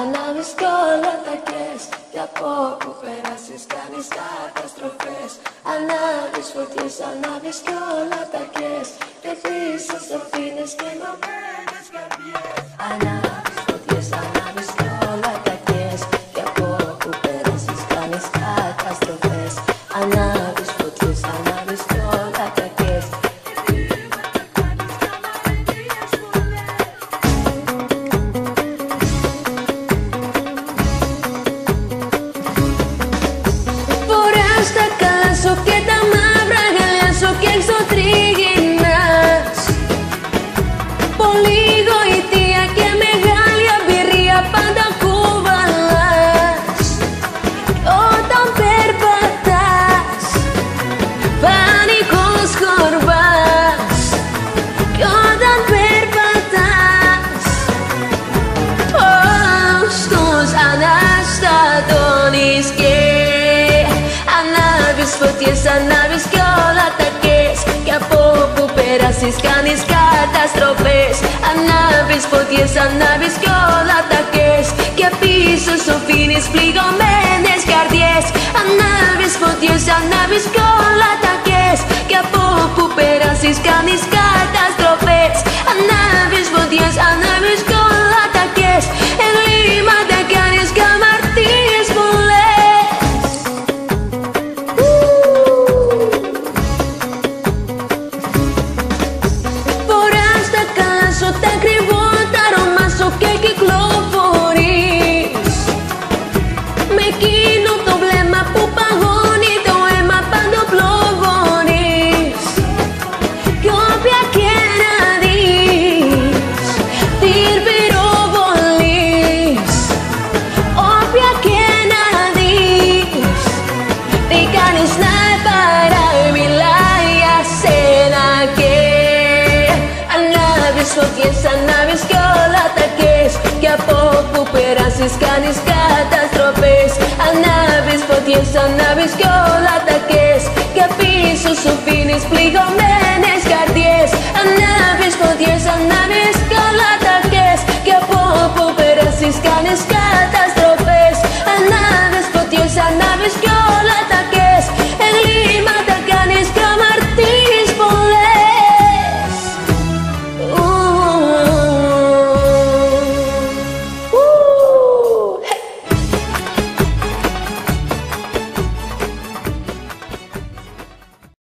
Ανάβεις κι όλα τα κλαις Κι από όπου περάσεις κάνεις καταστροφές. Ανάβεις φωτιές, ανάβεις κι όλα τα κλαις Πολύ γοητεία και μεγάλη εμπειρία πάντα κουβαλάς Όταν περπατάς πανικός χορβάς. Κι όταν περπατάς Πώς τους αναστατώνεις και Ανάβεις φωτιές, ανάβεις περάσεις κάνεις καταστροφές. Ανάβεις φωτιές, ανάβεις κι όλα τα κες. Και πίσω σου αφήνεις πληγωμένες καρδιές. Ανάβεις φωτιές, ανάβεις κι όλα τα κες. Κι από που περάσεις κάνεις καταστροφές εκείνο το βλέμμα που παγώνει το αίμα παντοπλογωνείς Κι όποια και να δεις, την πυροβολείς Όποια και να δεις, τι κάνεις να παράει, μιλάει για σένα και Ανάβεις φωτιές, ανάβεις κι όλα τα κες. Κι από που περάσεις κάνεις καταστροφές Ανάβεις φωτιές, ανάβεις κι όλα τα κες. Και απίσω σου αφήνεις πληγωμένες καρδιές. Ανάβεις φωτιές, ανάβεις κι όλα τα κες. Και από όπου περάσεις κάνεις καταστροφές. Ανάβεις φωτιές, ανάβεις κι όλα